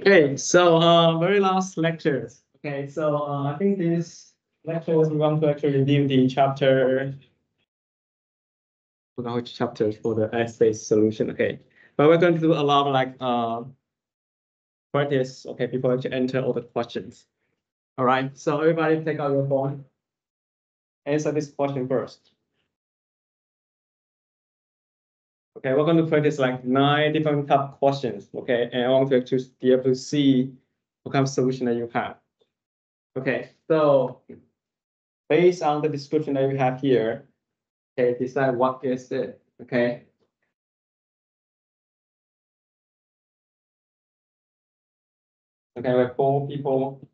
Okay, so uh, very last lectures. Okay, so uh, I think this lectures we want to actually review the chapter. Forgot which chapter for the S-based solution. Okay, but we're going to do a lot of like uh, practice. Okay, people actually enter all the questions. All right, so everybody take out your phone. Answer this question first. Okay, we're going to practice like nine different type questions. Okay, and I want to actually be able to see what kind of solution that you have. Okay, so based on the description that you have here, okay, decide what is it. Okay. Okay, we have four people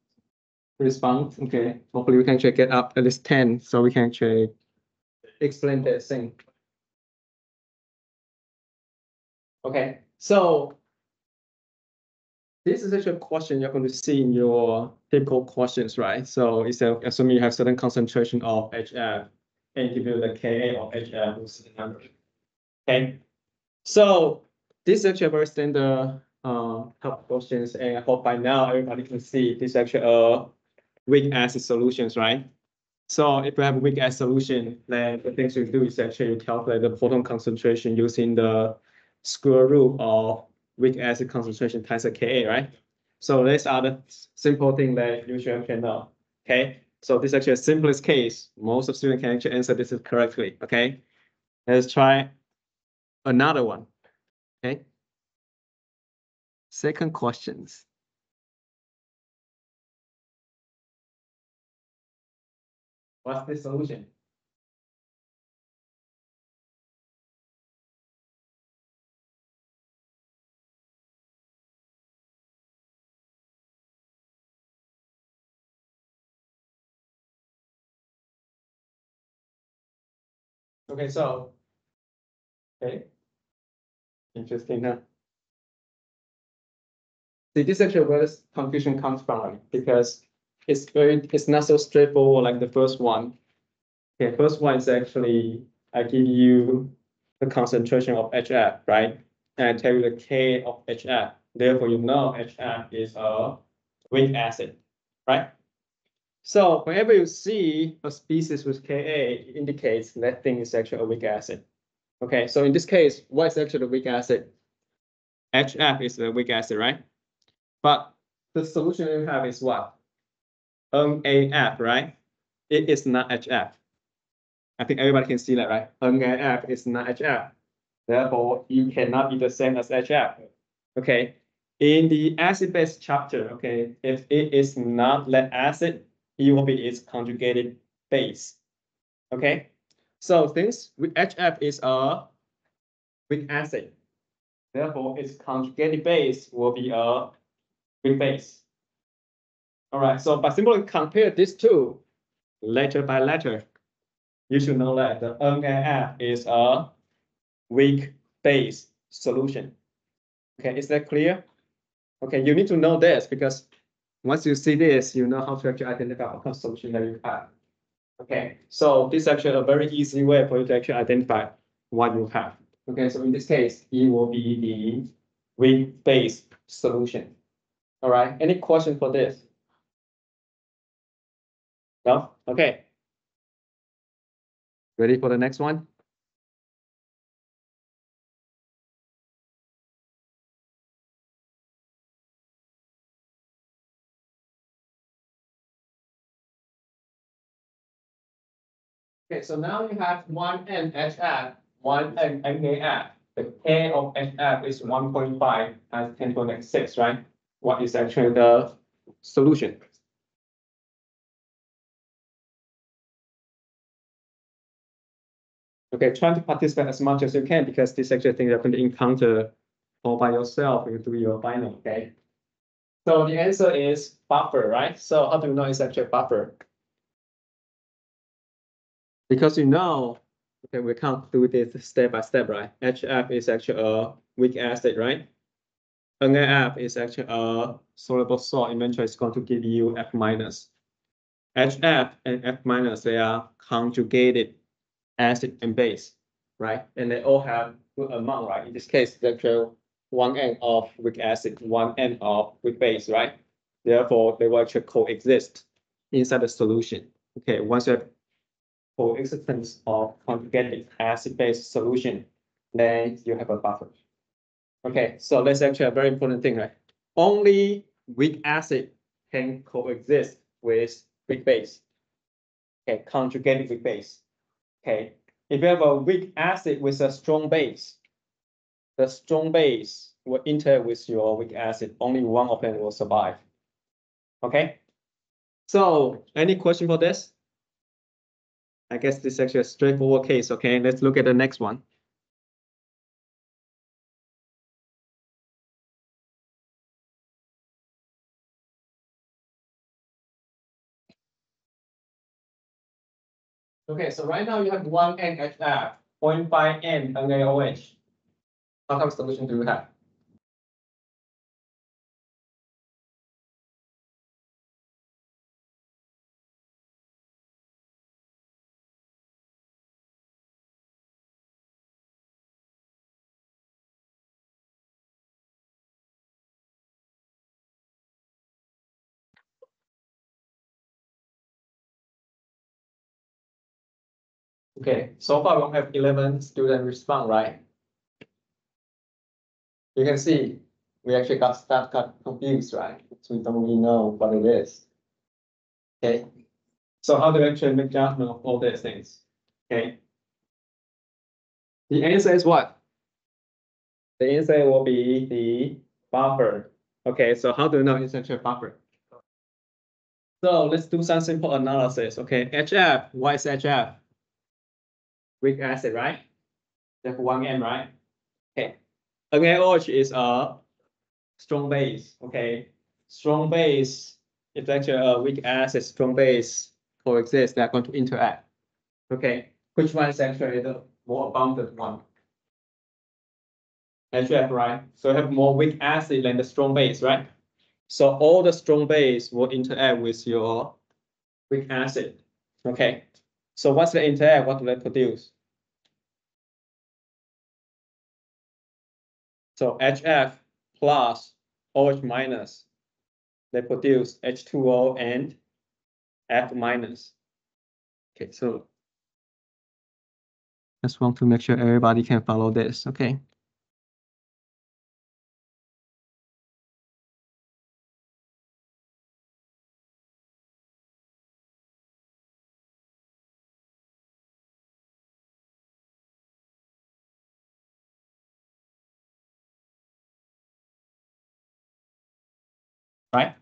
respond. Okay, hopefully we can actually get up at least ten, so we can actually explain this thing. Okay, so this is actually a question you're going to see in your typical questions, right? So it's a, assuming you have certain concentration of HF and give you the Ka or which is the number. Okay, so this is actually a very standard uh, of questions, and I hope by now everybody can see this is actually a weak acid solutions, right? So if you have a weak acid solution, then the things you do is actually calculate the proton concentration using the square root of weak acid concentration times the Ka, right? So these are the simple thing that you should can know. Okay, so this is actually a simplest case. Most of students can actually answer this correctly. Okay, let's try another one. Okay. Second questions. What's the solution? Okay, so. Okay. Interesting, huh? See, this actually where confusion comes from, because it's very, it's not so straightforward like the first one. Okay, first one is actually, I give you the concentration of HF, right? And I tell you the K of HF, therefore you know HF is a weak acid, right? So whenever you see a species with Ka, it indicates that thing is actually a weak acid. Okay, so in this case, what is actually a weak acid? HF is a weak acid, right? But the solution you have is what? NaF, right? It is not HF. I think everybody can see that, right? NaF is not HF. Therefore, it cannot be the same as HF. Okay. In the acid-base chapter, okay, if it is not lead acid, it will be its conjugated base. Okay, so since HF is a weak acid, therefore its conjugated base will be a weak base. All right, so by simply compare these two letter by letter, you should know that the NaF is a weak base solution. Okay, is that clear? Okay, you need to know this because once you see this, you know how to actually identify what kind of solution that you have. Okay, so this is actually a very easy way for you to actually identify what you have. Okay, so in this case, it will be the weak base solution. All right, any question for this? No? Okay. Ready for the next one? Okay, so now you have one N HF, one N NaF. The K of HF is one point five times ten to the next six, right? What is actually the solution? Okay, try to participate as much as you can because this actually thing you're going to encounter all by yourself when you do your final, okay? So the answer is buffer, right? So how do you know it's actually buffer? Because you know Okay, we can't do this step by step, right? HF is actually a weak acid, right? NaF is actually a soluble salt. Eventually, it's going to give you F minus. HF and F minus, they are conjugated acid and base, right? And they all have good amount, right? In this case, it's actually one end of weak acid, one end of weak base, right? Therefore, they will actually coexist inside the solution. Okay, once you have coexistence of conjugated acid-base solution, then you have a buffer. Okay, so that's actually a very important thing, right? Only weak acid can coexist with weak base. Okay, conjugated weak base. Okay, if you have a weak acid with a strong base, the strong base will interact with your weak acid. Only one of them will survive. Okay, so any question for this? I guess this is actually a straightforward case. Okay, let's look at the next one. Okay, so right now you have one NHF, 0.5 N and NaOH. What type of solution do you have? Okay, so far we don't have eleven student respond, right? You can see, we actually got start got confused, right? So we don't really know what it is. Okay, so how do we actually make judgment of all these things? Okay. The answer is what? The answer will be the buffer. Okay, so how do you know it's actually a buffer? So let's do some simple analysis. Okay, HF, what is HF? Weak acid, right? That's one M, right? Okay. NaOH is a strong base, okay? Strong base, if actually a weak acid, strong base coexist, they're going to interact. Okay, which one is actually the more abundant one? HF, right? So you have more weak acid than the strong base, right? So all the strong base will interact with your weak acid. Okay, so once they interact, what do they produce? So HF plus OH minus, they produce H2O and F minus. Okay, so just want to make sure everybody can follow this, okay? Right?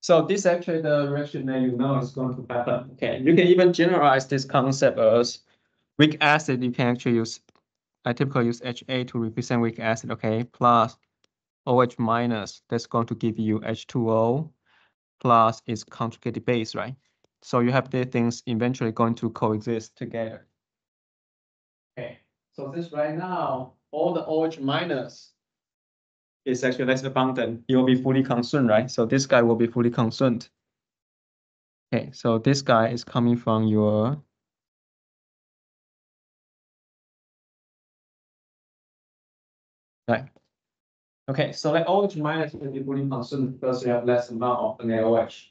So this actually the reaction that you know is going to happen. Okay, you can even generalize this concept as weak acid. You can actually use, I typically use HA to represent weak acid. Okay, plus OH minus. That's going to give you H2O plus its conjugated base, right? So you have the things eventually going to coexist together. Okay, so this right now, all the OH minus is actually less abundant, will be fully consumed, right? So this guy will be fully consumed. Okay, so this guy is coming from your right. Okay, so like OH minus will be fully consumed because you have less amount of an NaOH.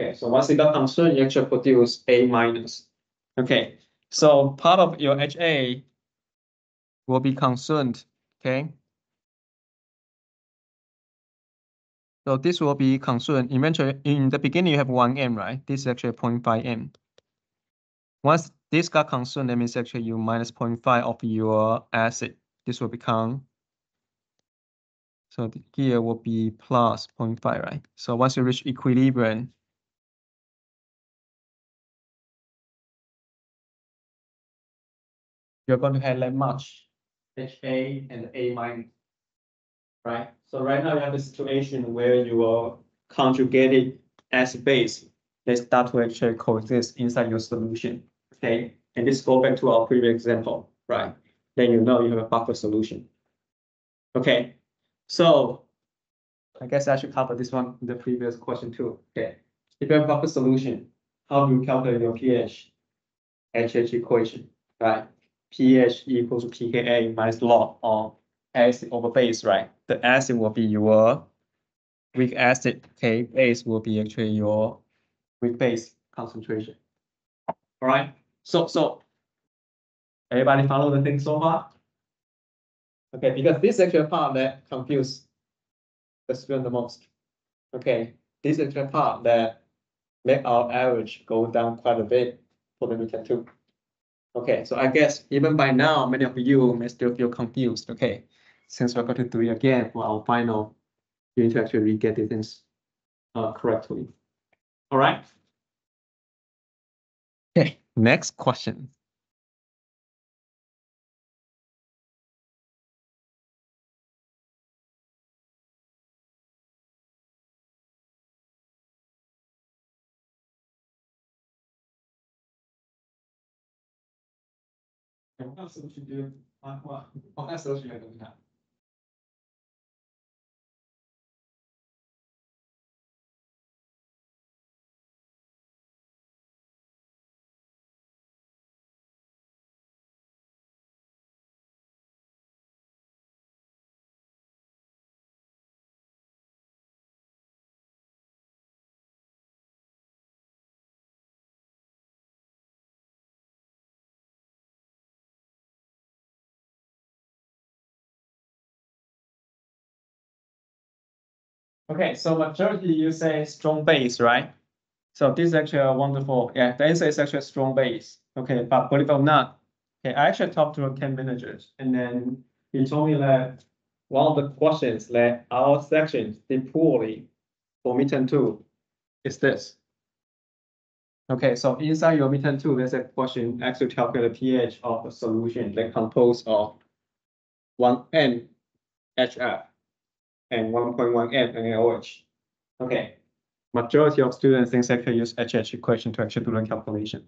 Okay, so once it got consumed, you actually produce A minus. Okay, so part of your HA will be consumed. Okay, So this will be consumed eventually in the beginning you have one M, right? This is actually 0.5 M. Once this got consumed, that means actually you minus 0.5 of your acid. This will become, so here will be plus 0.5, right? So once you reach equilibrium, you're going to have that much HA and A minus right? So right now you have a situation where your conjugated acid base, they start to actually coexist inside your solution, okay? And this go back to our previous example, right? Then you know you have a buffer solution. Okay, so I guess I should cover this one in the previous question too. Okay, if you have a buffer solution, how do you calculate your pH? HH equation, right? pH equals pKa minus log of acid over base, right? The acid will be your weak acid, okay? Base will be actually your weak base concentration. All right, so, so everybody follow the thing so far? Okay, because this is actually part that confuse the student the most. Okay, this is the part that make our average go down quite a bit for the midterm two. Okay, so I guess even by now, many of you may still feel confused, okay? Since we're going to do it again for our final, you need to actually get the things uh, correctly. All right? Okay, next question. What solution do you, what, what, what solution are you going to Okay, so majority you say strong base, right? So this is actually a wonderful, yeah, the answer is actually a strong base. Okay, but believe it or not, okay, I actually talked to a camp managers and then he told me that one of the questions that our section did poorly for midterm two is this. Okay, so inside your midterm two, there's a question actually calculate the pH of a solution that composed of one N HF and one point one N NaOH. Okay, majority of students think actually use HH equation to actually do the calculation.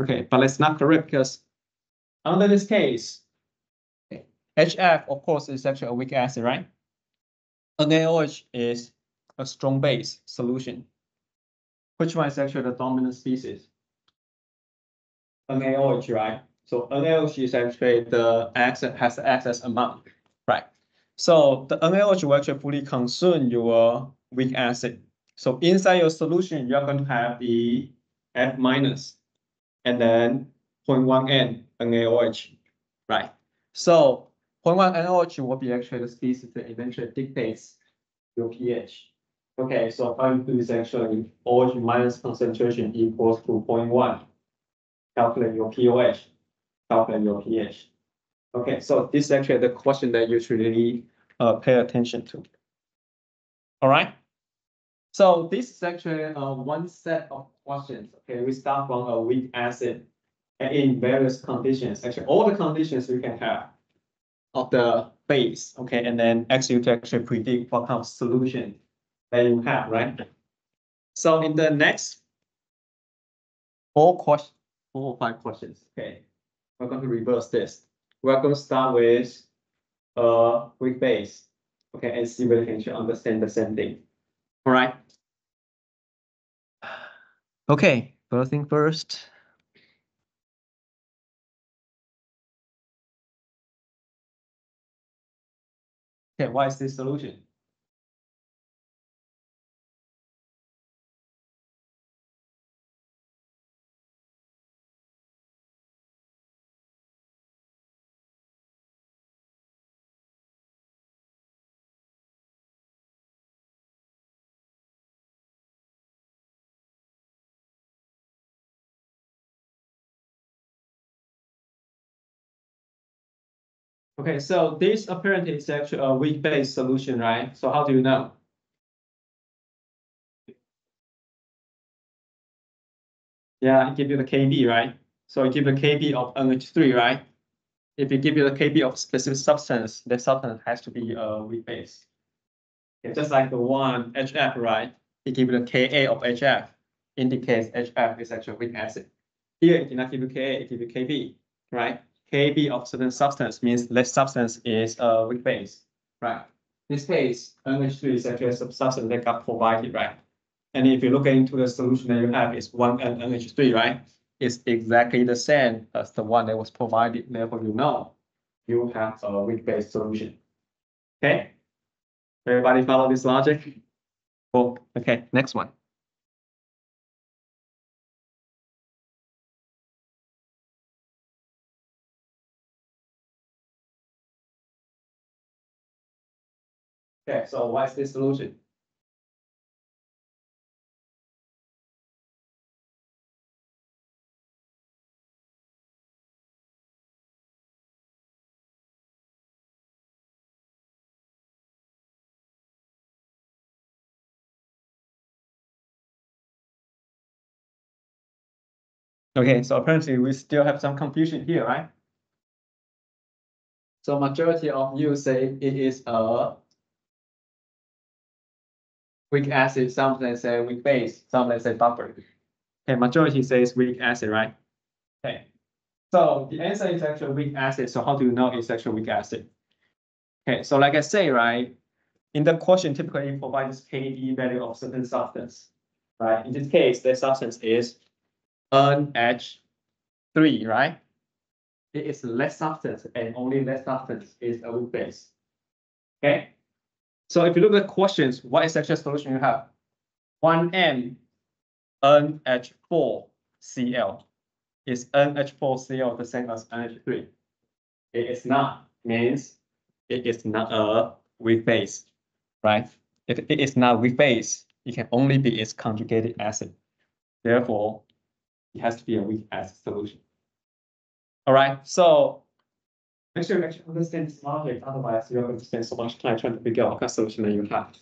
Okay, but let's not correct because under this case, HF of course is actually a weak acid, right? NaOH is a strong base solution. Which one is actually the dominant species? NaOH, right? So NaOH is actually the access has the excess amount? So the NaOH will actually fully consume your weak acid. So inside your solution, you're going to have the F minus and then 0.1 N NaOH, right? So 0.1 NaOH will be actually the species that eventually dictates your pH. Okay, so all you do is actually OH minus concentration equals to 0.1. Calculate your pOH, calculate your pH. Okay, so this is actually the question that you should really uh, pay attention to. All right. So this is actually uh, one set of questions. Okay, we start from a weak acid in various conditions. Actually, all the conditions we can have of the base. Okay, and then ask you to actually predict what kind of solution that you have, right? So in the next four questions, four or five questions, okay, we're going to reverse this. We're going to start with uh weak base, okay, and see whether can you can understand the same thing. All right. Okay, first thing first. Okay, what is this solution? Okay, so this apparently is actually a weak base solution, right? So how do you know? Yeah, it give you the KB, right? So it give you KB of NH3, right? If it give you the KB of specific substance, the substance has to be uh, a weak base. Okay, just like the one HF, right? It give you the Ka of HF, indicates HF is actually a weak acid. Here it did not give you Ka, it give you Kb, right? Kb of certain substance means that substance is a weak base, right? In this case, NH3 is actually a substance that got provided, right? And if you look into the solution that you have, it's one N NH3, right? It's exactly the same as the one that was provided, therefore you know you have a weak base solution. Okay? Everybody follow this logic? Cool. Okay, next one. Okay, so what's the solution? Okay, so apparently we still have some confusion here, right? So majority of you say it is a weak acid, some they say weak base, some they say buffer. Okay, majority says weak acid, right? Okay, so the answer is actually weak acid. So how do you know it's actually weak acid? Okay, so like I say, right, in the question typically it provides Kb value of certain substance, right? In this case, the substance is NH3, right? It is less substance and only less substance is a weak base. Okay? So if you look at the questions, what is actual solution you have? One N NH4Cl. Is NH4Cl the same as NH3? It is not, means it is not a weak base, right? If it is not weak base, it can only be its conjugated acid. Therefore, it has to be a weak acid solution. All right, so make sure you actually understand this logic, otherwise you're going to spend so much time trying to figure out what solution that you have.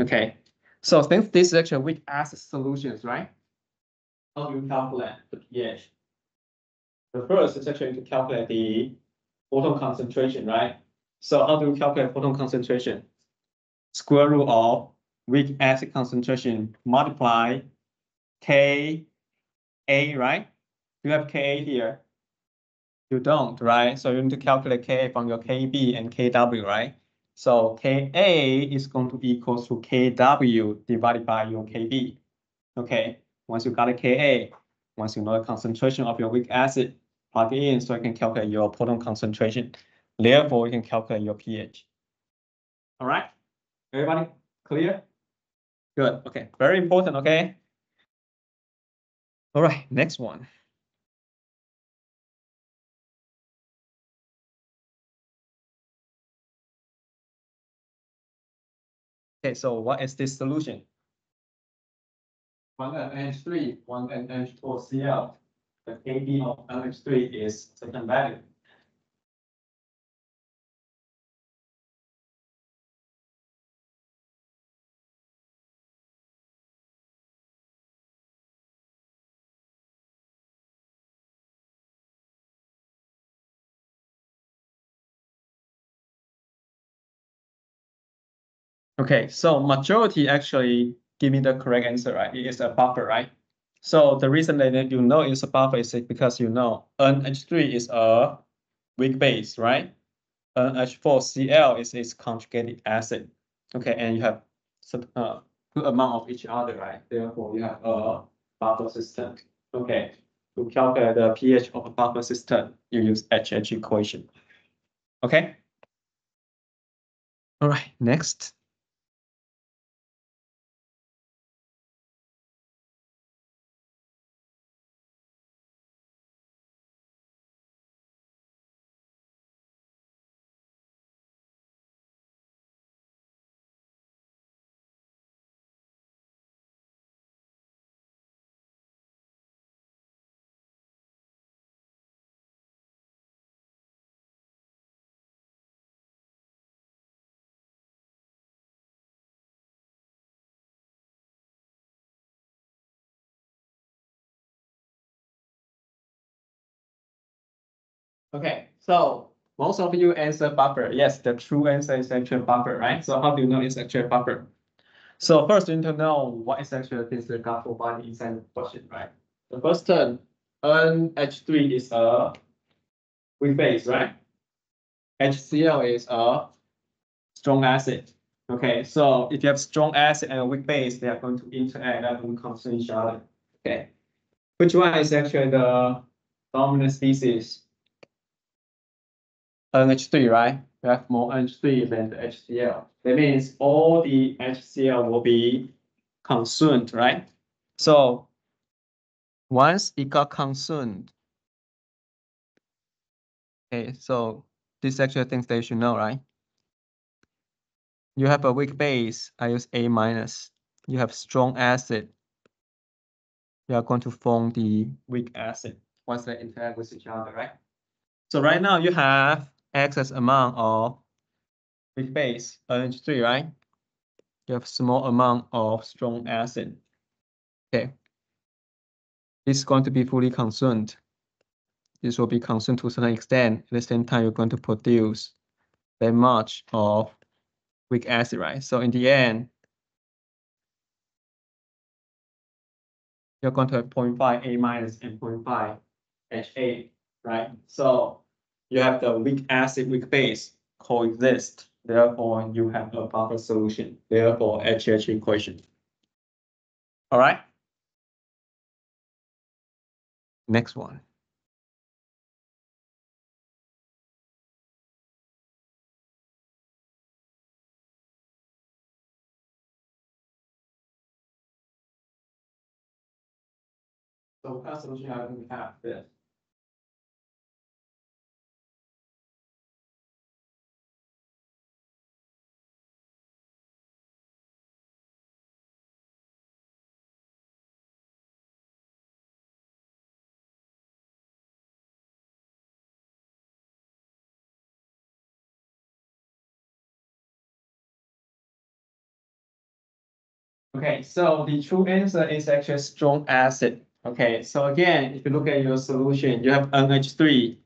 Okay, so since this is actually weak acid solutions, right? How do you calculate the pH? The first is actually to calculate the proton concentration, right? So how do you calculate proton concentration? Square root of weak acid concentration multiply K A, right? You have Ka here. You don't, right? So you need to calculate Ka from your Kb and Kw, right? So Ka is going to be equal to Kw divided by your Kb. Okay, once you got a Ka, once you know the concentration of your weak acid, plug it in so you can calculate your proton concentration. Therefore, you can calculate your pH. All right, everybody clear? Good, okay, very important, okay? All right, next one. Okay, so what is this solution? One NH3, one NH4Cl. The Kb of NH3 is certain value. Okay, so majority actually give me the correct answer, right? It is a buffer, right? So the reason that you know it's a buffer is because you know NH3 is a weak base, right? NH4Cl is its conjugated acid. Okay, and you have some uh, good amount of each other, right? Therefore, you have a buffer system. Okay, to calculate the pH of a buffer system, you use HH equation. Okay. All right, next. Okay, so most of you answer buffer. Yes, the true answer is actually buffer, right? So how do you know it's actually buffer? So first you need to know what is actually this got provided inside the question, right? The first term NH3 is a weak base, right? HCl is a strong acid. Okay, so if you have strong acid and a weak base, they are going to interact, going to cancel each other. Okay, which one is actually the dominant species? NH3, right? We have more NH3 than the HCl. That means all the HCl will be consumed, right? So once it got consumed, okay, so this actually things you should know, right? You have a weak base, I use A minus. You have strong acid. You are going to form the weak acid once they interact with each other, right? So right now you have excess amount of weak base, NH3, right? You have small amount of strong acid. Okay. Is going to be fully consumed. This will be consumed to a certain extent. At the same time, you're going to produce that much of weak acid, right? So in the end, you're going to have 0.5 A minus and 0.5 HA, right? So you have the weak acid, weak base coexist. Therefore, you have a buffer solution. Therefore, HH equation. All right. Next one. So what solution are we have this? Okay, so the true answer is actually strong acid. Okay, so again, if you look at your solution, you have NH3,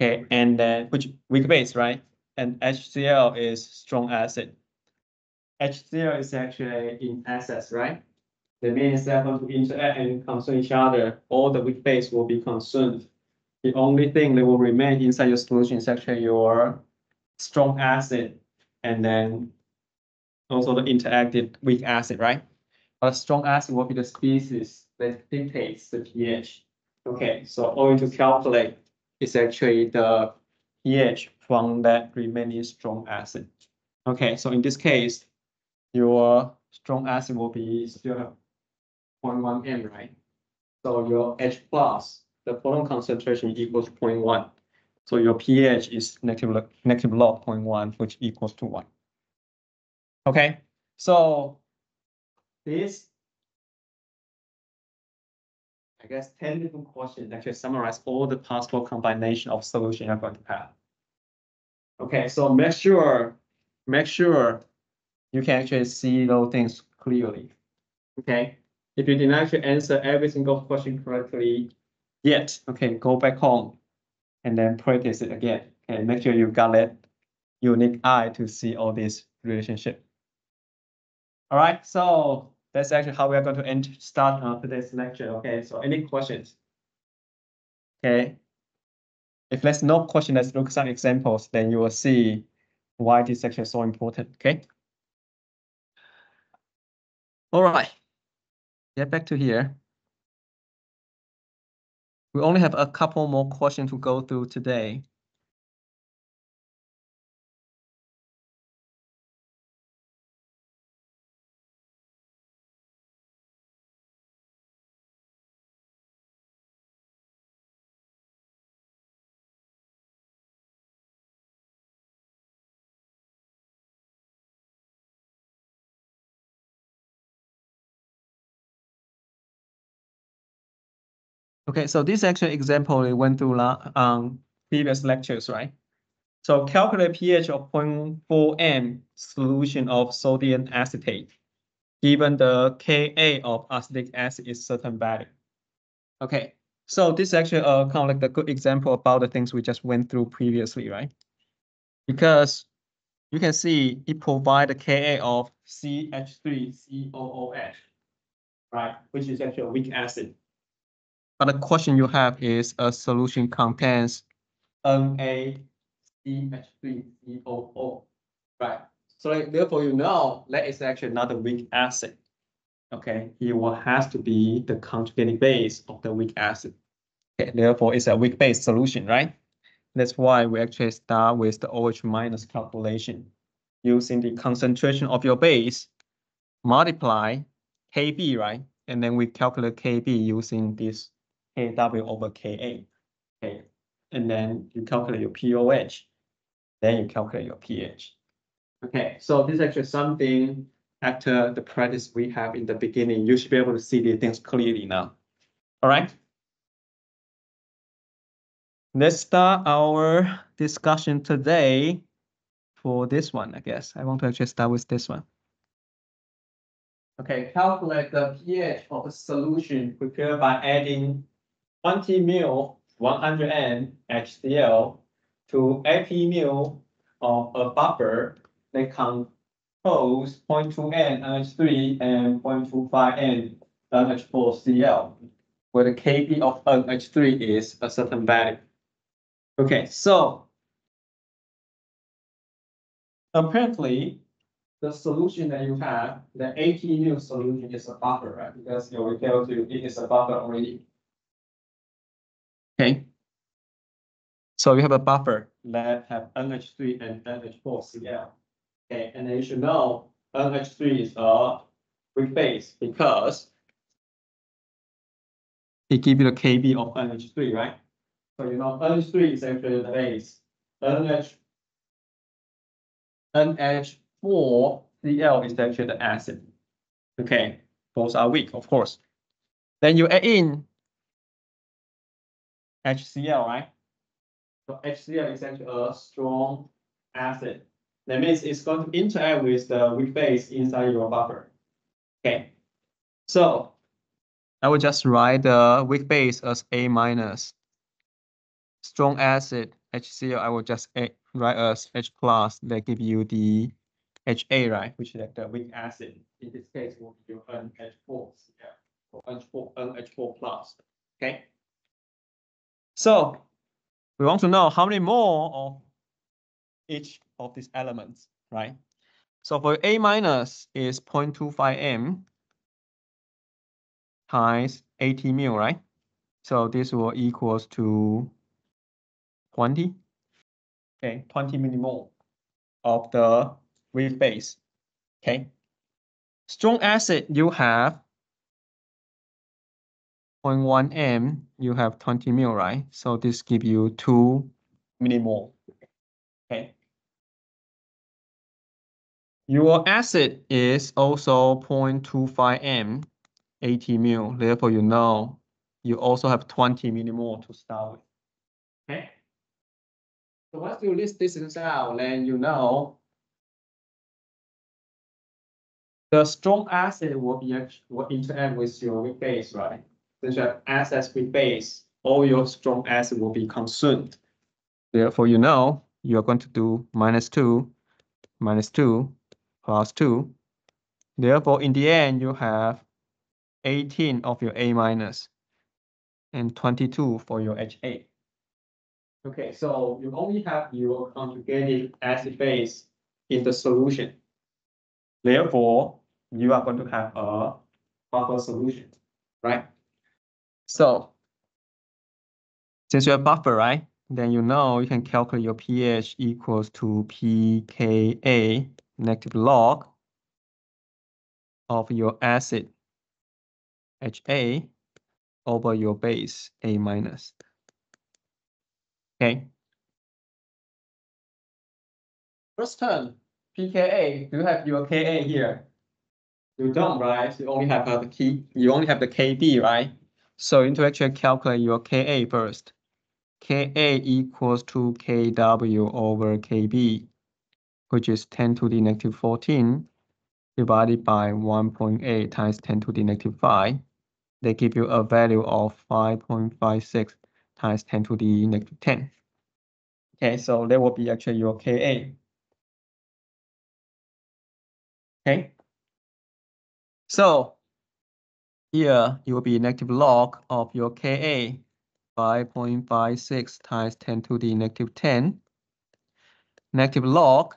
okay, and then which weak base, right? And HCl is strong acid. HCl is actually in excess, right? That means they're going to interact and consume each other. All the weak base will be consumed. The only thing that will remain inside your solution is actually your strong acid and then also the interacted weak acid, right? A strong acid will be the species that dictates the pH. Okay, so all you to calculate is actually the pH from that remaining strong acid. Okay, so in this case, your strong acid will be still have 0.1 m, right? So your H plus, the proton concentration equals 0.1. So your pH is negative, negative log 0.1, which equals to 1. Okay, so this I guess ten different questions actually summarize all the possible combination of solution you're going to have. Okay, so make sure, make sure you can actually see those things clearly. Okay, if you didn't actually answer every single question correctly yet, okay, go back home and then practice it again. Okay, make sure you've got that unique eye to see all this relationship. All right, so that's actually how we are going to end start uh, today's lecture. Okay, so any questions? Okay. If there's no question, let's look some examples, then you will see why this section is so important. Okay. All right. Get back to here. We only have a couple more questions to go through today. Okay, so this actual example we went through um previous lectures, right? So calculate pH of 0.4 m solution of sodium acetate, given the Ka of acetic acid is certain value. Okay, so this is actually uh kind of like the good example about the things we just went through previously, right? Because you can see it provide the Ka of CH3COOH, right? Which is actually a weak acid. But the question you have is a solution contains NaCH3COO, right? So therefore, you know that is actually not a weak acid. Okay, it will has to be the conjugating base of the weak acid. Okay, therefore, it's a weak base solution, right? That's why we actually start with the OH minus calculation using the concentration of your base multiply Kb, right? And then we calculate Kb using this Kw over Ka. Okay, and then you calculate your POH. Then you calculate your pH. Okay, so this is actually something after the practice we have in the beginning, you should be able to see the things clearly now. All right. Let's start our discussion today for this one, I guess. I want to actually start with this one. Okay, calculate the pH of a solution prepared by adding 20 ml 100 N HCl to 80 ml of a buffer that compose 0.2 N NH3 and 0.25 N NH4Cl, where the Kb of NH3 is a certain value. Okay, so apparently the solution that you have, the 80 ml solution is a buffer, right? Because you will tell you it is a buffer already. Okay. So you have a buffer that have NH3 and NH4Cl. Okay, and as you know NH3 is a weak base because it gives you the Kb of NH3, right? So you know NH3 is actually the base. NH NH4Cl is actually the acid. Okay, both are weak, of course. Then you add in HCl, right? So HCl is actually a strong acid. That means it's going to interact with the weak base inside your buffer. Okay, so I will just write the weak base as A minus. Strong acid HCl, I will just write as H plus that give you the HA, right? Which is like the weak acid. In this case, will be your NH4, yeah, or NH4, NH4 plus. Okay. So we want to know how many more of each of these elements, right? So for A minus is 0.25 m times 80 mil, right? So this will equals to 20, okay, 20 millimole of the weak base, okay? Strong acid, you have 0.1 m, you have 20 mil, right? So this give you 2 millimole. Okay. Your acid is also 0.25 m, 80 mil. Therefore, you know you also have 20 millimole to start with. Okay. So once you list this out, then you know the strong acid will be will interact with your weak base, right? You have acids with base, all your strong acid will be consumed. Therefore, you know you are going to do minus two, minus two, plus two. Therefore, in the end, you have 18 of your A minus and 22 for your HA. Okay, so you only have your conjugated acid base in the solution. Therefore, you are going to have a buffer solution, right? So since you have buffer, right? Then you know you can calculate your pH equals to pKa negative log of your acid HA over your base A minus. Okay. First term, pKa, do you have your Ka here? You don't, right? You only have the key, you only have the Kb, right? So you need to actually calculate your Ka first. Ka equals to Kw over Kb, which is 10 to the negative 14 divided by 1.8 times 10 to the negative 5. They give you a value of 5.56 times 10 to the negative 10. Okay, so that will be actually your Ka. Okay. So here it will be negative log of your Ka, 5.56 times 10 to the negative 10. Negative log,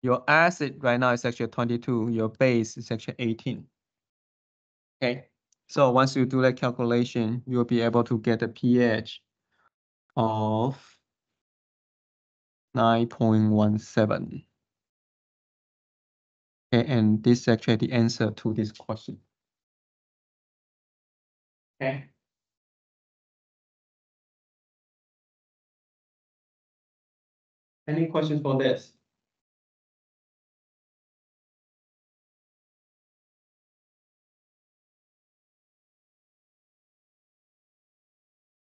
your acid right now is actually 22, your base is actually 18. Okay, so once you do that calculation, you'll be able to get a pH of 9.17. Okay, and this is actually the answer to this question. Okay. Any questions for this?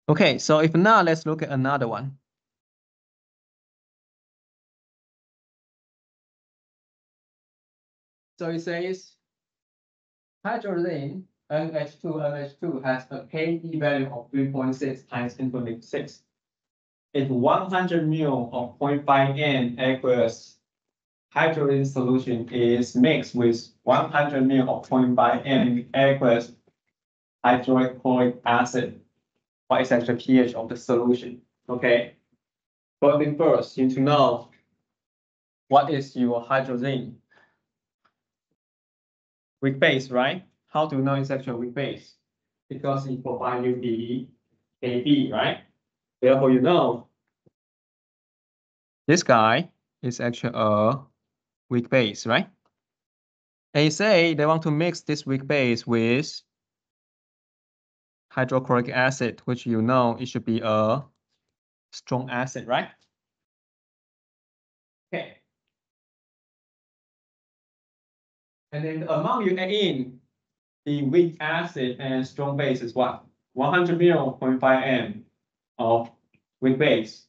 Okay, so if not, let's look at another one. So it says hydrazine NH2 NH2 has a Kb value of 3.6 times 10 to the negative 6. If 100 ml of 0.5 N aqueous hydrazine solution is mixed with 100 ml of 0.5 N aqueous hydrochloric acid, what is actually pH of the solution? Okay. Thing first, you need to know what is your hydrazine weak base, right? How to know it's actually weak base? Because it provide you the Kb, right? Therefore, you know this guy is actually a weak base, right? They say they want to mix this weak base with hydrochloric acid, which you know it should be a strong acid, right? Okay. And then the amount you add in the weak acid and strong base is what? 100 ml 0.5 N of weak base,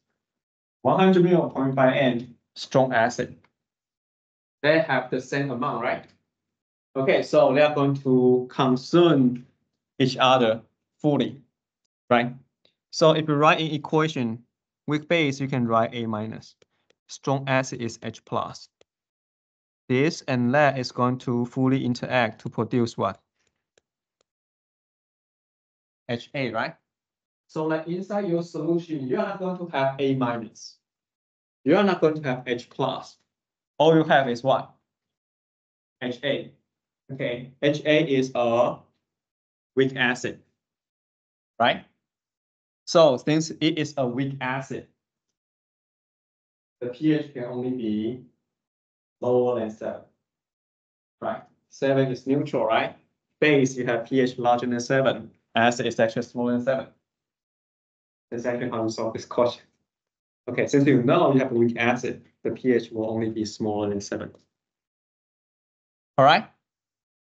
100 ml 0.5 N strong acid. They have the same amount, right? Okay, so they are going to concern each other fully, right? So if you write in equation, weak base, you can write A minus. Strong acid is H plus. This and that is going to fully interact to produce what? HA, right? So like inside your solution, you are not going to have A minus. You are not going to have H plus. All you have is what? HA. Okay, HA is a weak acid, right? So since it is a weak acid, the pH can only be lower than 7, right? 7 is neutral, right? Base, you have pH larger than 7 as is actually smaller than 7. That's actually how we solve this question. Okay, since you know you have a weak acid, the pH will only be smaller than 7. All right.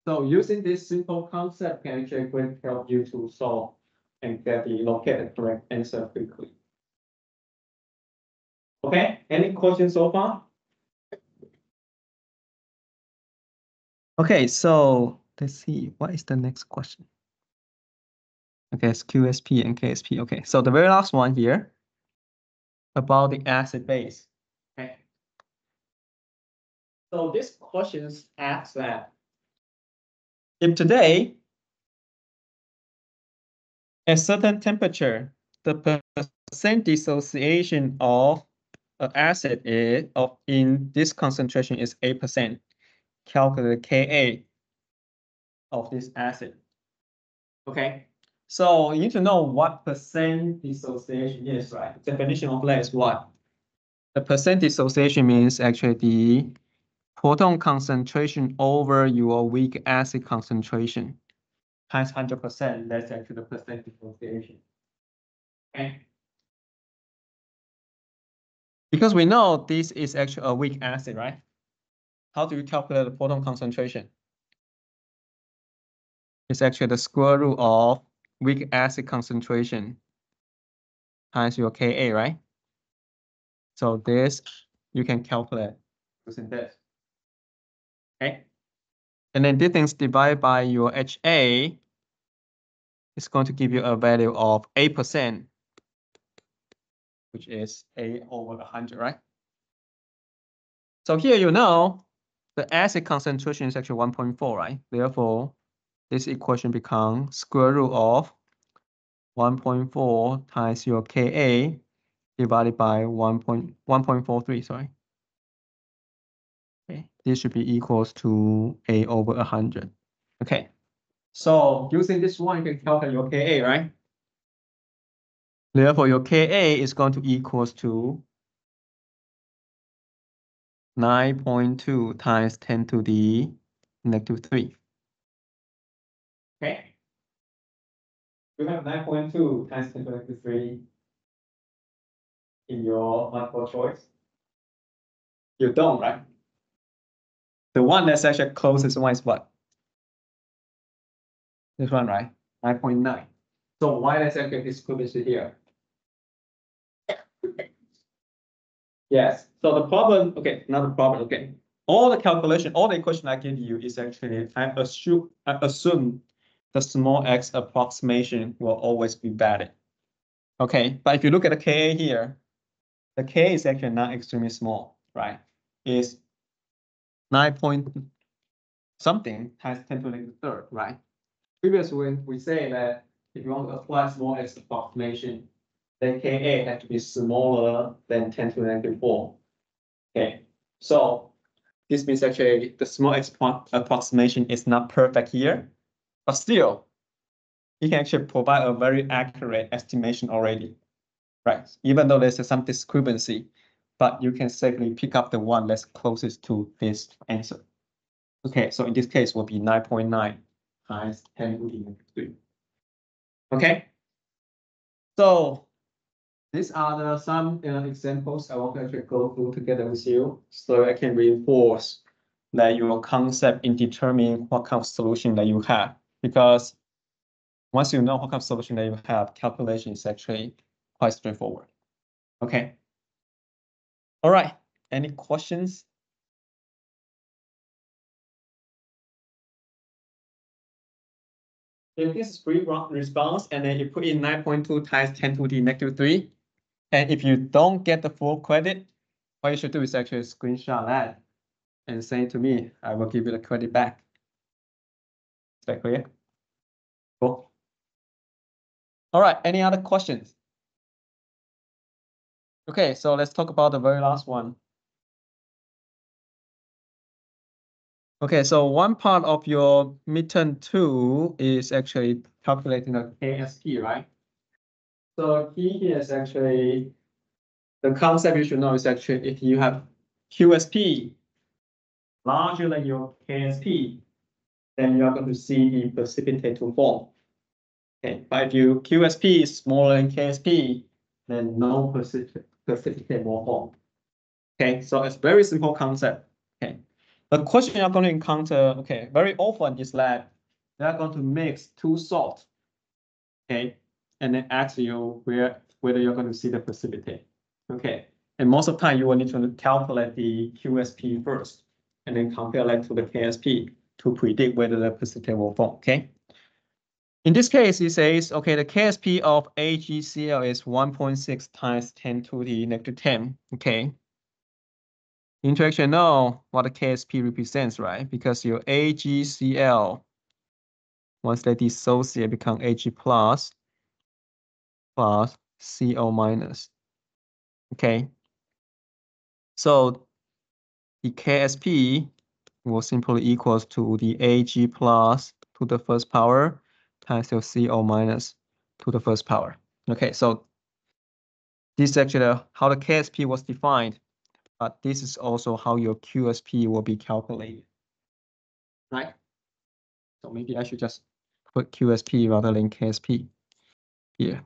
So using this simple concept can actually help you to solve and get the located the correct answer quickly. Okay, any questions so far? Okay, so let's see, what is the next question? Okay, it's QSP and KSP. Okay, so the very last one here about the acid base. Okay. So this question asks that if today at certain temperature, the percent dissociation of an acid is of in this concentration is 8%. Calculate Ka of this acid. Okay, so you need to know what percent dissociation is, right? Definition of that is what? The percent dissociation means actually the proton concentration over your weak acid concentration times 100%. That's actually the percent dissociation. Okay. Because we know this is actually a weak acid, right? How do you calculate the proton concentration? It's actually the square root of weak acid concentration times your Ka, right? So this you can calculate using this. Okay. And then this things divided by your HA is going to give you a value of 8%, which is A over 100, right? So here you know the acid concentration is actually 1.4, right? Therefore, this equation becomes square root of 1.4 times your Ka divided by 1.1.43, sorry. Okay, this should be equals to A over 100. Okay, so using this one, you can calculate your Ka, right? Therefore, your Ka is going to equals to 9.2 times 10 to the negative 3. Okay. You have 9.2 times 10 to the negative 3 in your multiple choice. You don't, right? The one that's actually closest one is what? This one, right? 9.9. So why let's actually discrepancy here? Yes, so the problem, okay, not the problem, okay. All the calculation, all the equation I give you is actually, I assume, I assume the small x approximation will always be valid. Okay, but if you look at the Ka here, the K is actually not extremely small, right? Is nine point something times ten to the third, right? Previously, we say that if you want to apply small x approximation, then Ka has to be smaller than ten to the negative four. Okay, so this means actually the small x appro- approximation is not perfect here, but still, you can actually provide a very accurate estimation already. Right, even though there's some discrepancy, but you can safely pick up the one that's closest to this answer. Okay, so in this case will be nine point nine times ten to the negative three. Okay. So these are the some examples I want to actually go through together with you, so I can reinforce that your concept in determining what kind of solution that you have. Because once you know what kind of solution that you have, calculation is actually quite straightforward. Okay. All right. Any questions? If this is free response and then you put in nine point two times ten to the negative three, and if you don't get the full credit, what you should do is actually screenshot that and send it to me. I will give you the credit back. Is that clear? Cool. All right, any other questions? Okay, so let's talk about the very last one. Okay, so one part of your midterm two is actually calculating the KSP, right? So key here is actually, the concept you should know is actually if you have QSP larger than your KSP, then you are going to see the precipitate to form. Okay, but if you QSP is smaller than KSP, then no precipitate, precipitate will form. Okay, so it's very simple concept. Okay, the question you're going to encounter, okay, very often is that they're going to mix two salts. Okay, and then ask you where whether you're going to see the precipitate. Okay, and most of the time you will need to calculate the QSP first, and then compare that to the KSP to predict whether the precipitate will form. Okay. In this case, it says, okay, the KSP of AgCl is 1.6 times 10 to the negative 10. Okay. Interaction know what the KSP represents, right? Because your AgCl, once they dissociate, become Ag plus plus Cl minus. Okay. So the KSP will simply equals to the Ag plus to the first power times your Cl minus to the first power. Okay, so this is actually how the KSP was defined, but this is also how your QSP will be calculated. Right? So maybe I should just put QSP rather than KSP here.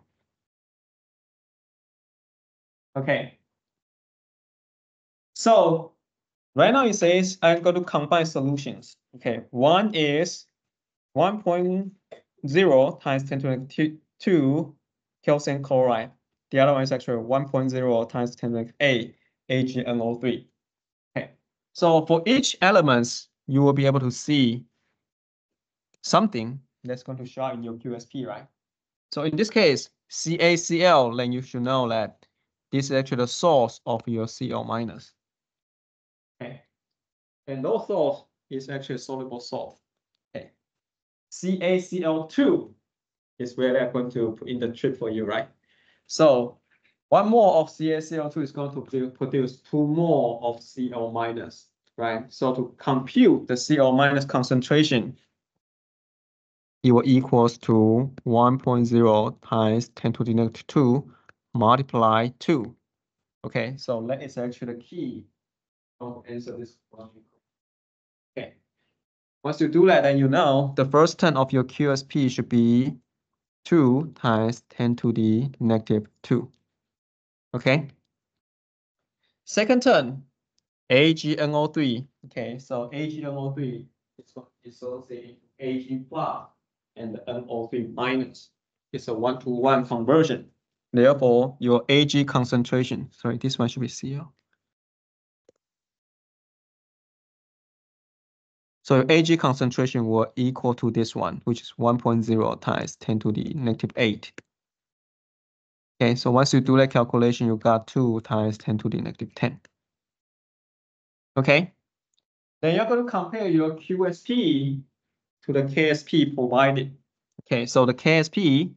Okay. So right now it says I'm going to combine solutions. Okay, one is 1.0 times 10 to the two- two calcium chloride. The other one is actually 1.0 times 10 to the eight AgNO3. Okay, so for each elements, you will be able to see something that's going to show in your QSP, right? So in this case, CaCl, then you should know that this is actually the source of your Cl minus. Okay. And those salt is actually soluble salt. Okay. CaCl2 is where they're going to put in the trip for you, right? So one more of CaCl2 is going to produce two more of Cl minus, right? So to compute the Cl minus concentration, it will equals to one point zero times ten to the negative two multiply two. Okay, so that is actually the key Okay. Once you do that, then you know the first term of your QSP should be two times ten to the negative two. Okay. Second term, AgNO3. Okay, so AgNO3 is associated Ag plus and the NO3 minus. It's a one-to-one conversion. Therefore, your Ag concentration, sorry, this one should be Cl. So Ag concentration will equal to this one, which is one point zero times ten to the negative eight. Okay, so once you do that calculation, you got two times ten to the negative ten. Okay, then you're going to compare your QSP to the KSP provided. Okay, so the KSP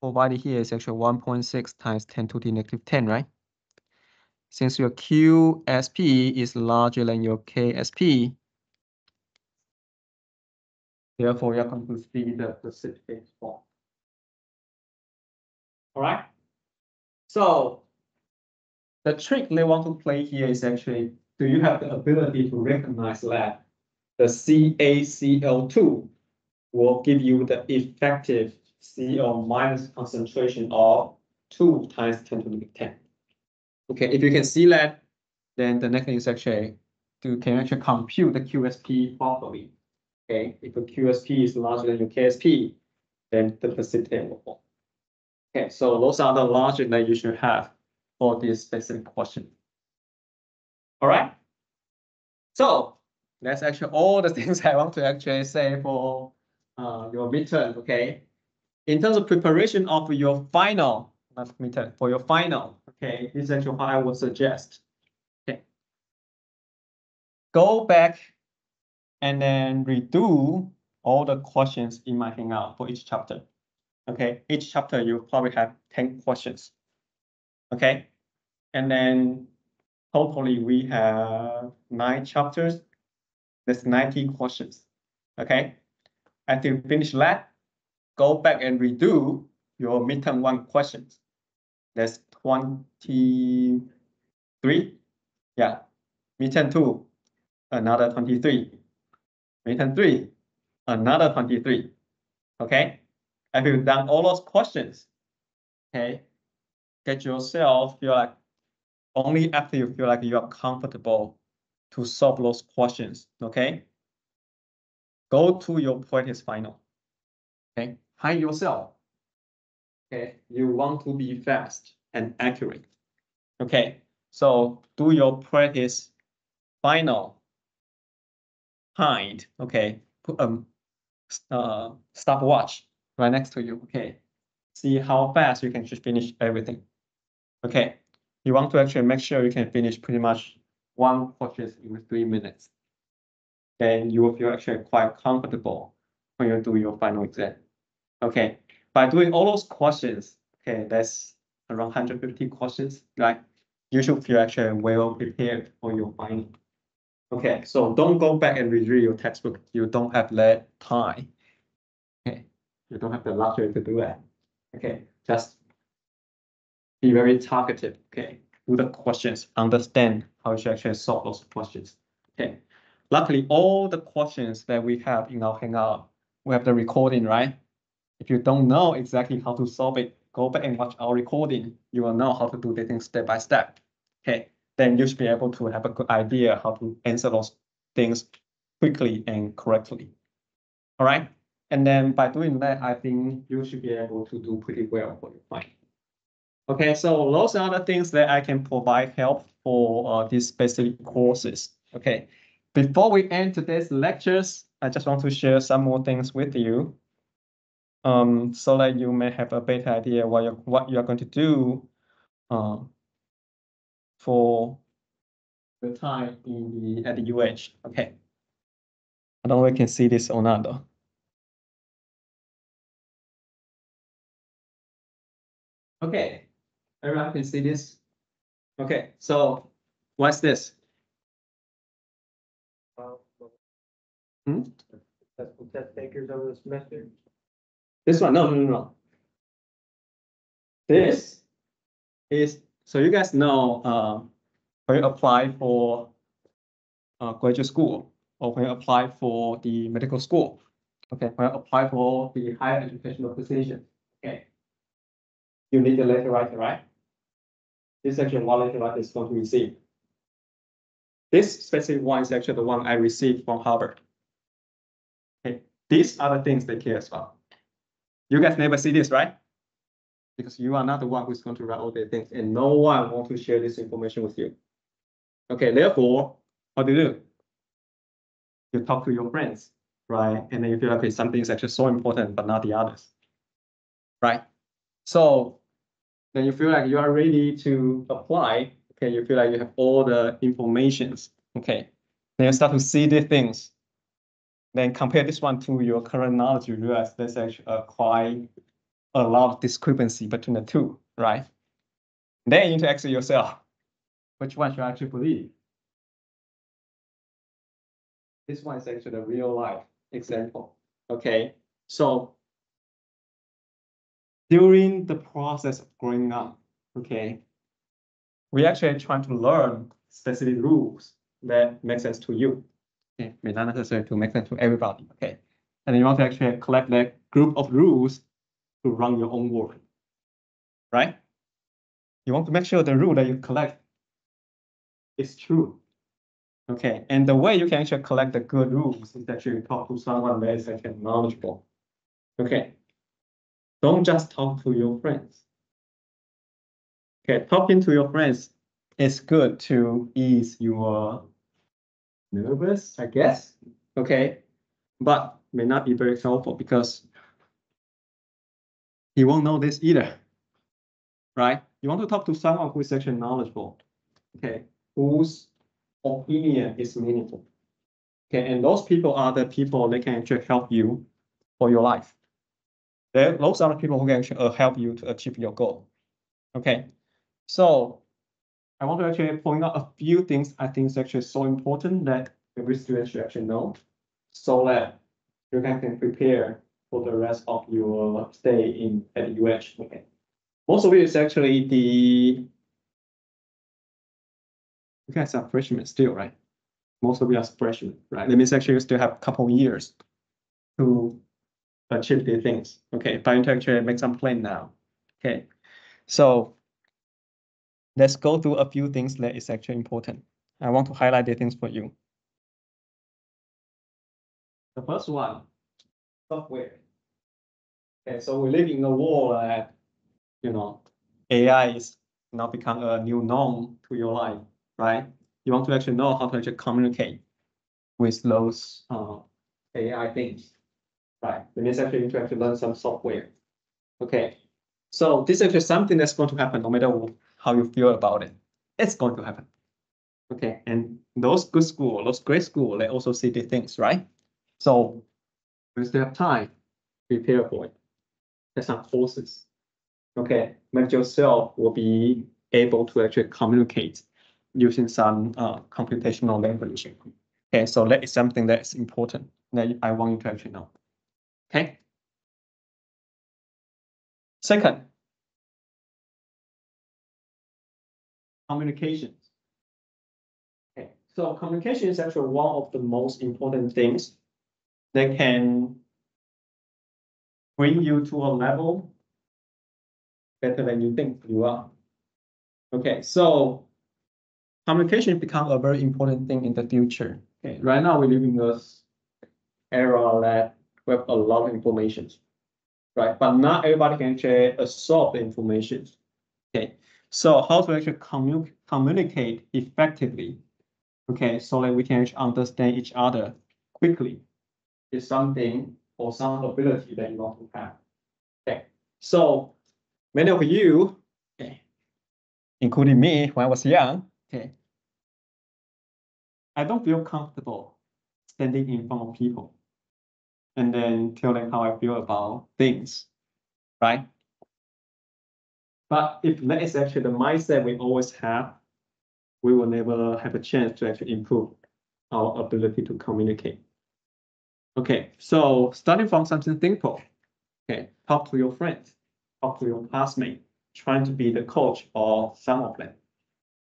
provided here is actually one point six times ten to the negative ten, right? Since your QSP is larger than your KSP, therefore going to see the precipitate form. All right. So the trick they want to play here is actually, do you have the ability to recognize that the CaCl2 will give you the effective Cl minus concentration of two times ten to the negative ten. Okay, if you can see that, then the next thing is actually to can actually compute the QSP properly. Okay, if the QSP is larger than your KSP, then the precipitate will fall. Okay, so those are the logic that you should have for this specific question. All right. So that's actually all the things I want to actually say for uh, your midterm. Okay. In terms of preparation of your final, for your final. Okay, this is actually what I would suggest. Okay. Go back and then redo all the questions in my handout for each chapter. Okay, each chapter you probably have ten questions. Okay, and then totally we have nine chapters. That's ninety questions. Okay, after you finish that, go back and redo your midterm one questions. That's twenty-three. Yeah, midterm two, another twenty-three. Midterm three, another twenty-three. Okay, Have you've done all those questions, okay, get yourself feel like only after you feel like you are comfortable to solve those questions. Okay, go to your practice final. Okay, Find yourself. Okay, you want to be fast and accurate. Okay, so do your practice final. Hide, okay, put um uh stopwatch right next to you. Okay, see how fast you can just finish everything. Okay, you want to actually make sure you can finish pretty much one purchase in three minutes. Then you will feel actually quite comfortable when you do your final exam. Okay, by doing all those questions, okay, that's around 150 questions, right? You should feel actually well prepared for your final. Okay, so don't go back and reread your textbook. You don't have that time. Okay, you don't have the luxury to do that. Okay, just be very targeted. Okay, do the questions, understand how you should actually solve those questions. Okay, luckily all the questions that we have in our handout, we have the recording, right? If you don't know exactly how to solve it, go back and watch our recording. You will know how to do the things step by step. Okay, then you should be able to have a good idea how to answer those things quickly and correctly. All right, and then by doing that, I think you should be able to do pretty well for your final. Okay, so those are the things that I can provide help for uh, these specific courses. Okay, before we end today's lectures, I just want to share some more things with you. Um, so that you may have a better idea what you're, what you're going to do uh, for the time in the at the UH. Okay. I don't know if you can see this or not though. Okay, everyone can see this? Okay, so what's this? Hmm? That's what test takers over the semester. This one, no, no, no, no. This is, so you guys know, uh, when you apply for uh, graduate school or when you apply for the medical school, okay, when you apply for the higher educational position, okay. You need a letter writer, right? This is actually one letter writer is going to receive. This specific one is actually the one I received from Harvard. Okay, these are the things they care about. You guys never see this, right? Because you are not the one who's going to write all the things and no one want to share this information with you. Okay, therefore, what do you do? You talk to your friends, right? And then you feel like okay, something is actually so important, but not the others. Right? So then you feel like you are ready to apply. Okay, you feel like you have all the informations. Okay. Then you start to see the things then compare this one to your current knowledge, you realize there's actually a quite a lot of discrepancy between the two, right? Then you need to ask yourself, which one should I actually believe? This one is actually the real life example, okay? So during the process of growing up, okay, we actually trying to learn specific rules that make sense to you. Okay, may not necessary to make sense to everybody, okay? And you want to actually collect that group of rules to run your own world, right? You want to make sure the rule that you collect is true. Okay, and the way you can actually collect the good rules is that you talk to someone that is actually knowledgeable. Okay, don't just talk to your friends. Okay, talking to your friends is good to ease your nervous, I guess. Okay, but may not be very helpful because he won't know this either. Right? You want to talk to someone who is actually knowledgeable. Okay, whose opinion is meaningful. Okay, and those people are the people that can actually help you for your life. They, those are the people who can actually uh, help you to achieve your goal. Okay, so I want to actually point out a few things I think is actually so important that every student should actually know, so that you can, prepare for the rest of your stay in at the UH. Okay, most of it is actually the you guys are freshmen still, right? Most of you are freshmen, right? That means actually you still have a couple years to achieve these things. Okay, but you actually make some plan now. Okay, so let's go through a few things that is actually important. I want to highlight the things for you. The first one, software. Okay, so we live in a world that, you know, AI is now become a new norm to your life, right? You want to actually know how to actually communicate with those uh, AI things, right? It means actually you to learn some software. Okay, so this is actually something that's going to happen no matter how you feel about it. It's going to happen. Okay, and those good school, those great school, they also see the things, right? So we still have time, prepare for it. There's some courses. Okay, make yourself will be able to actually communicate using some uh, computational language. Okay, so that is something that is important that I want you to actually know. Okay. Second, communications. Okay, so communication is actually one of the most important things that can bring you to a level better than you think you are. Okay, so communication become a very important thing in the future. Okay, right now we live in this era that we have a lot of information, right? But not everybody can actually absorb the information. Okay, so how to actually commu communicate effectively? Okay, so that we can understand each other quickly is something or some ability that you want to have. Okay, so many of you, okay, including me when I was young, okay, I don't feel comfortable standing in front of people and then tell them how I feel about things, right? But if that is actually the mindset we always have, we will never have a chance to actually improve our ability to communicate. Okay, so starting from something simple, okay, talk to your friends, talk to your classmates, trying to be the coach or some of them.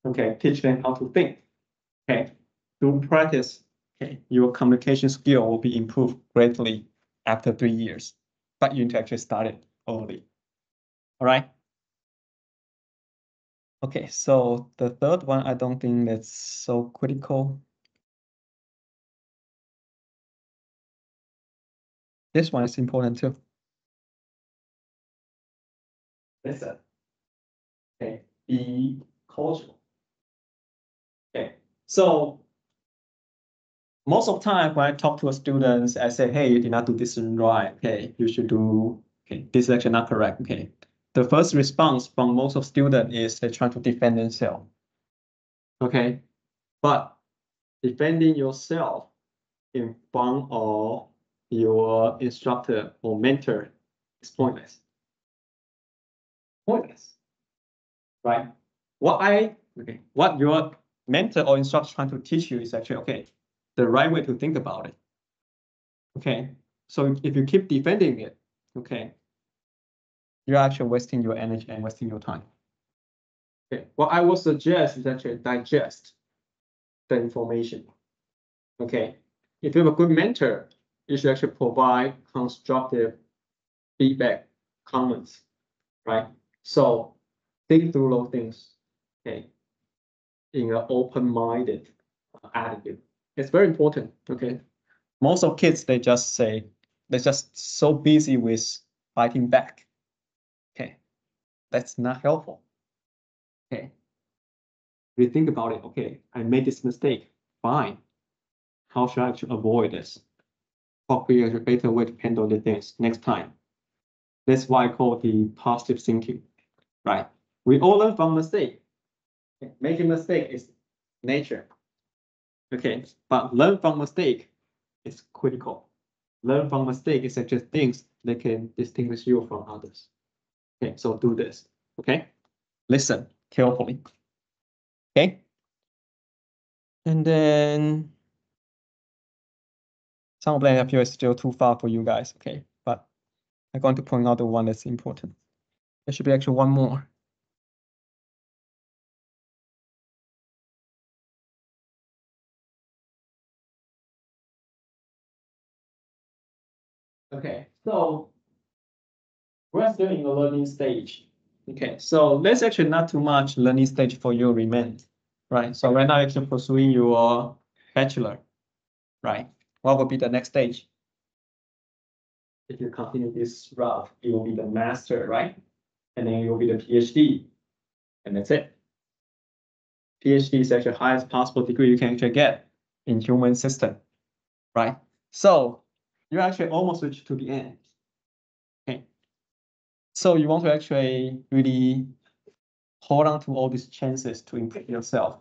Okay, teach them how to think. Okay, through practice, okay, your communication skill will be improved greatly after three years, but you need to actually start it early. All right. Okay, so the third one, I don't think that's so critical. This one is important too. Listen. Okay, be cultural. Okay, so most of the time when I talk to a students, I say, hey, you did not do this right. Okay, you should do, okay, this is actually not correct. Okay, the first response from most of students is they try to defend themselves. Okay, but defending yourself in front of your instructor or mentor is pointless. Pointless. Right? What I okay, what your mentor or instructor trying to teach you is actually okay, the right way to think about it. Okay, so if you keep defending it, okay, you're actually wasting your energy and wasting your time. Okay, what I would suggest is actually digest the information. Okay, if you have a good mentor, you should actually provide constructive feedback, comments, right? So think through those things, okay, in an open-minded uh, attitude. It's very important, okay? Most of kids, they just say, they're just so busy with fighting back. That's not helpful. Okay. We think about it, okay, I made this mistake, fine. How should I avoid this? Probably a better way to handle the things next time. That's why I call the positive thinking, right? We all learn from mistake. Making mistake is nature. Okay, but learn from mistake is critical. Learn from mistake is actually things that can distinguish you from others. Okay, so do this, okay? Listen carefully. Okay? And then some of them is still too far for you guys, okay? But I'm going to point out the one that's important. There should be actually one more. Okay, so we're still in the learning stage. Okay, so let's actually not too much learning stage for you remain, right? So right now you're actually pursuing your bachelor, right? What will be the next stage? If you continue this route, it will be the master, right? And then it will be the PhD, and that's it. PhD is actually highest possible degree you can actually get in human system, right? So you actually almost reached to the end. So you want to actually really hold on to all these chances to improve yourself.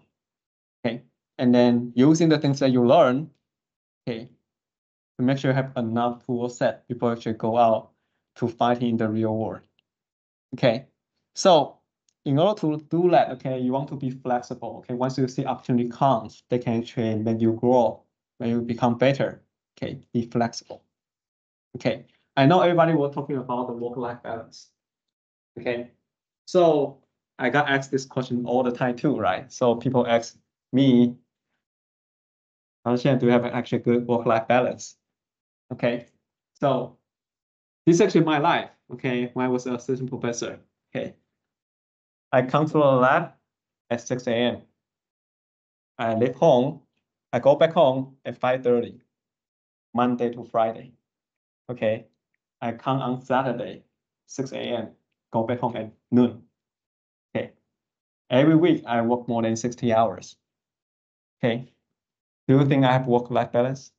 Okay. And then using the things that you learn, okay, to make sure you have enough tool set before you actually go out to fight in the real world. Okay. So in order to do that, okay, you want to be flexible. Okay. Once you see opportunity comes, they can actually make you grow, when you become better. Okay, be flexible. Okay, I know everybody was talking about the work-life balance. Okay, so I got asked this question all the time too, right? So people ask me, do you have an actually good work-life balance? Okay, so this is actually my life. Okay, when I was an assistant professor. Okay, I come to the lab at six a.m. I leave home. I go back home at five thirty. Monday to Friday. Okay, I come on Saturday, six AM, go back home at noon. Okay, every week I work more than sixty hours. Okay, do you think I have work-life balance?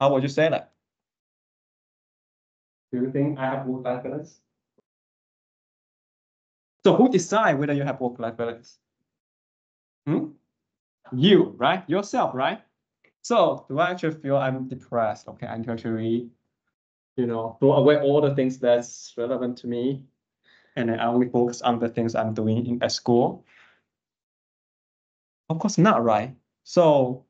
How would you say that? Do you think I have work-life balance? So who decide whether you have work-life balance? Hmm? you, right? Yourself, right? So do I actually feel I'm depressed? Okay, I need to actually, you know, throw away all the things that's relevant to me. And then I only focus on the things I'm doing in at school. Of course not, right? So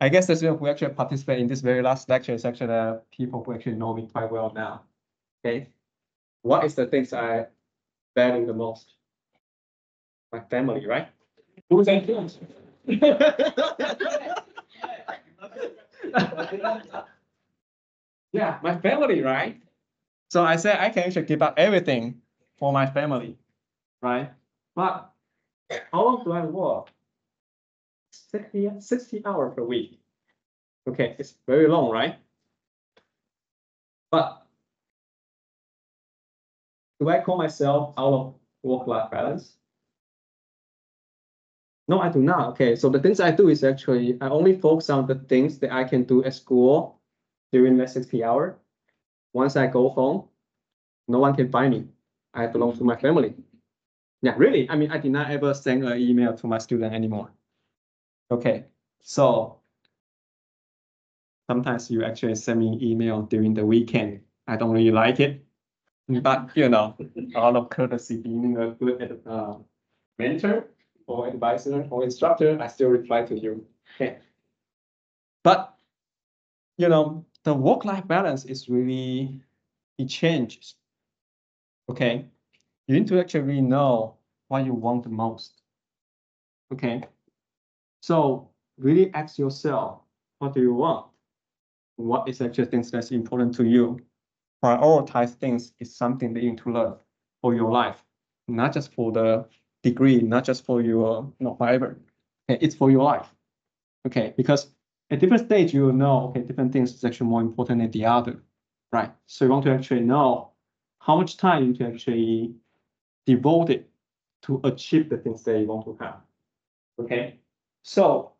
I guess that's who actually participate in this very last lecture is actually the people who actually know me quite well now. Okay. What is the things I value the most? My family, right? Who's that? Yeah, my family, right? So I said I can actually give up everything for my family, right? But how long do I work? 60, 60 hours per week. Okay, it's very long, right? But do I call myself out of work-life balance? No, I do not. Okay, so the things I do is actually I only focus on the things that I can do at school during the 60 hour. Once I go home, no one can find me. I belong to my family. Yeah, really. I mean, I did not ever send an email to my student anymore. Okay, so sometimes you actually send me email during the weekend. I don't really like it. But you know, out of courtesy, being a good uh, mentor or advisor or instructor, I still reply to you. But you know, the work-life balance is really it changes. Okay, you need to actually know what you want the most. Okay, so really ask yourself, what do you want? What is actually things that's important to you? Prioritize things is something that you need to learn for your life, not just for the degree, not just for your, no, whatever. Okay, it's for your life. Okay, because at different stage, you will know, okay, different things is actually more important than the other, right? So you want to actually know how much time you actually devote it to achieve the things that you want to have. Okay, so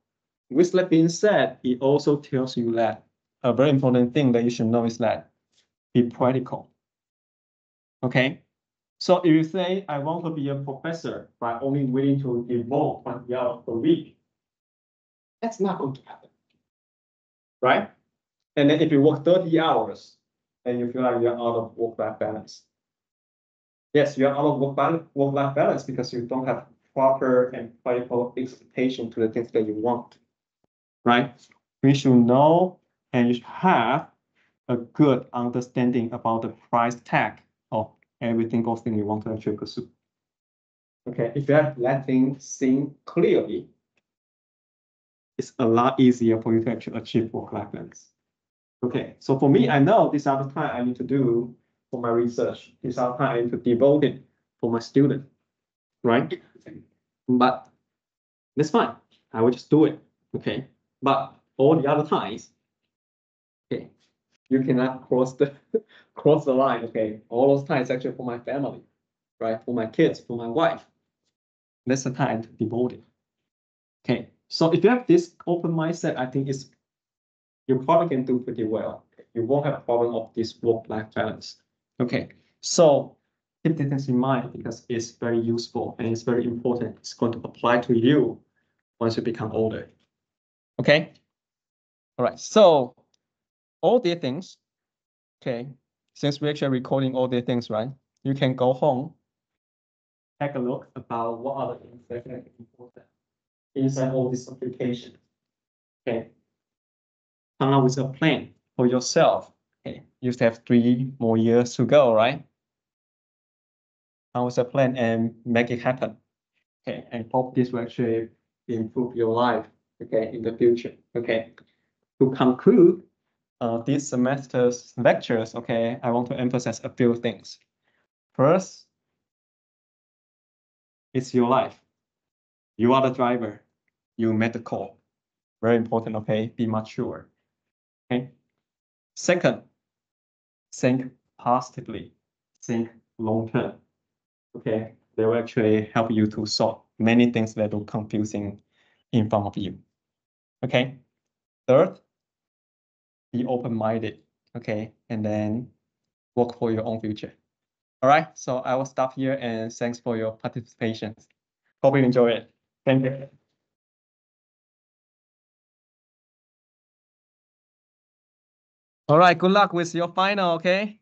with that being said, it also tells you that a very important thing that you should know is that be practical. Okay, so if you say I want to be a professor, but only willing to devote 20 hours per week, that's not going to happen. Right? And then if you work 30 hours, and you feel like you're out of work-life balance. Yes, you're out of work balance, work-life balance because you don't have proper and practical expectation to the things that you want. Right? We should know and you should have a good understanding about the price tag every single thing you want to actually pursue. Okay, if you have that thing seen clearly, it's a lot easier for you to actually achieve work-life balance. Okay, so for me, I know this other time I need to do for my research. this other time I need to devote it for my student, right? But that's fine. I will just do it. Okay, but all the other times, you cannot cross the cross the line. Okay, all those times actually for my family, right? For my kids, for my wife. That's the time to devote it. Okay, so if you have this open mindset, I think it's you probably can do pretty well. You won't have a problem of this work-life balance. Okay, so keep this in mind because it's very useful and it's very important. It's going to apply to you once you become older. Okay. All right. So all the things. Okay. Since we're actually recording all the things, right? You can go home, take a look about what are the things that are important inside all this application. Okay. Come up with a plan for yourself. Okay. You still have three more years to go, right? Come with a plan and make it happen. Okay, and hope this will actually improve your life, okay, in the future. Okay. To conclude uh, this semester's lectures, okay, I want to emphasize a few things. First, it's your life. You are the driver. You made the call. Very important, okay? Be mature. Okay. Second, think positively. Think long term. Okay. They will actually help you to solve many things that look confusing in front of you. Okay. Third, be open-minded, okay? And then work for your own future. All right, so I will stop here and thanks for your participation. Hope you enjoy it. Thank you. All right, good luck with your final, okay?